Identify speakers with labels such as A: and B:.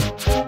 A: you.